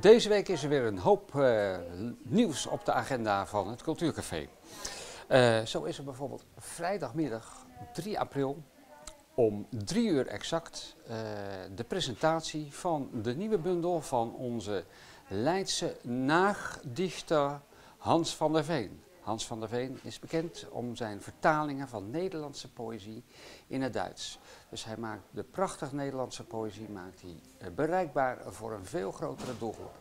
Deze week is er weer een hoop eh, nieuws op de agenda van het Cultuurcafé. Eh, zo is er bijvoorbeeld vrijdagmiddag 3 april om 3 uur exact eh, de presentatie van de nieuwe bundel van onze Leidse naagdichter Hans van der Veen. Hans van der Veen is bekend om zijn vertalingen van Nederlandse poëzie in het Duits. Dus hij maakt de prachtige Nederlandse poëzie maakt hij eh, bereikbaar voor een veel grotere doelgroep.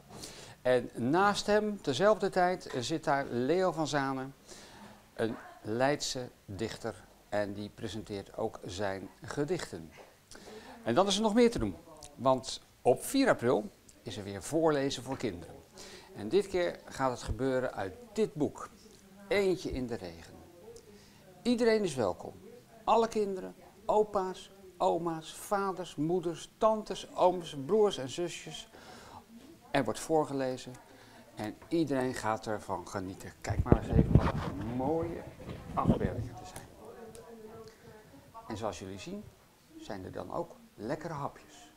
En naast hem, tezelfde tijd, zit daar Leo van Zanen, een Leidse dichter. En die presenteert ook zijn gedichten. En dan is er nog meer te doen. Want op 4 april is er weer voorlezen voor kinderen. En dit keer gaat het gebeuren uit dit boek. Eentje in de regen. Iedereen is welkom. Alle kinderen, opa's, oma's, vaders, moeders, tantes, ooms, broers en zusjes. Er wordt voorgelezen en iedereen gaat ervan genieten. Kijk maar eens even wat mooie afbeeldingen te zijn. En zoals jullie zien zijn er dan ook lekkere hapjes.